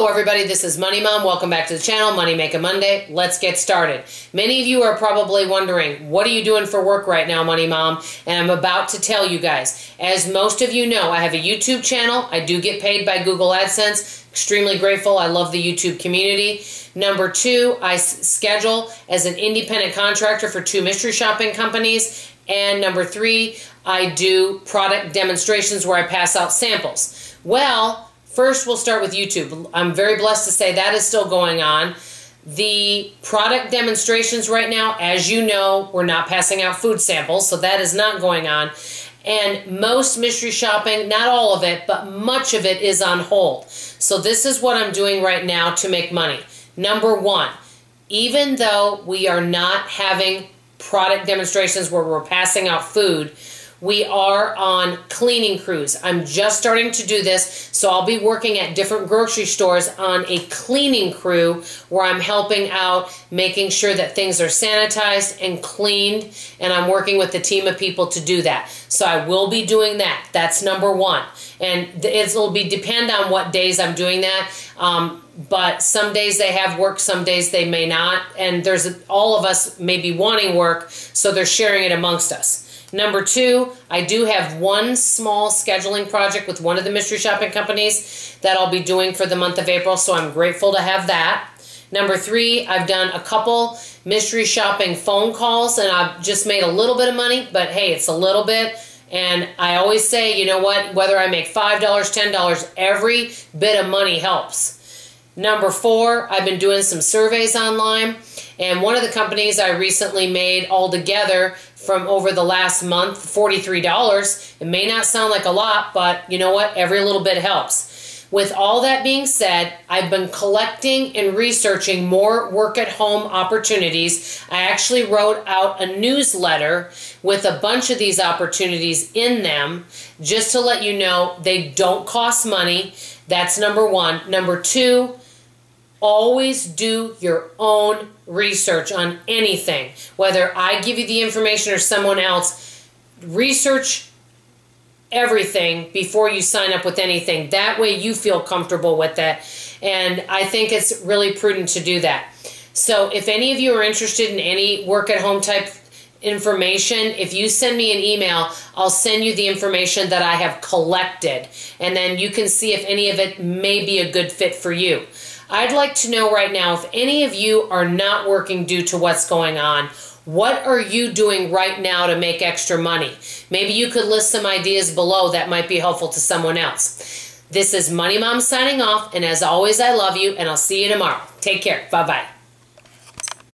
Hello everybody, this is Money Mom. Welcome back to the channel, Money Maker Monday. Let's get started. Many of you are probably wondering, what are you doing for work right now, Money Mom? And I'm about to tell you guys. As most of you know, I have a YouTube channel. I do get paid by Google AdSense. Extremely grateful. I love the YouTube community. Number two, I schedule as an independent contractor for two mystery shopping companies. And number three, I do product demonstrations where I pass out samples. Well, First, we'll start with YouTube. I'm very blessed to say that is still going on. The product demonstrations right now, as you know, we're not passing out food samples, so that is not going on. And most mystery shopping, not all of it, but much of it is on hold. So this is what I'm doing right now to make money. Number one, even though we are not having product demonstrations where we're passing out food, we are on cleaning crews. I'm just starting to do this, so I'll be working at different grocery stores on a cleaning crew where I'm helping out making sure that things are sanitized and cleaned, and I'm working with a team of people to do that. So I will be doing that. That's number one. And it'll be depend on what days I'm doing that. Um, but some days they have work, some days they may not. And there's all of us may be wanting work, so they're sharing it amongst us. Number two, I do have one small scheduling project with one of the mystery shopping companies that I'll be doing for the month of April, so I'm grateful to have that. Number three, I've done a couple mystery shopping phone calls and I've just made a little bit of money, but hey, it's a little bit. And I always say, you know what, whether I make $5, $10, every bit of money helps. Number four, I've been doing some surveys online. And one of the companies I recently made altogether from over the last month, $43. It may not sound like a lot, but you know what? Every little bit helps. With all that being said, I've been collecting and researching more work at home opportunities. I actually wrote out a newsletter with a bunch of these opportunities in them just to let you know they don't cost money. That's number one. Number two, always do your own research on anything. Whether I give you the information or someone else, research everything before you sign up with anything. That way you feel comfortable with it. And I think it's really prudent to do that. So if any of you are interested in any work at home type information, if you send me an email, I'll send you the information that I have collected. And then you can see if any of it may be a good fit for you. I'd like to know right now if any of you are not working due to what's going on. What are you doing right now to make extra money? Maybe you could list some ideas below that might be helpful to someone else. This is Money Mom signing off, and as always, I love you, and I'll see you tomorrow. Take care. Bye bye.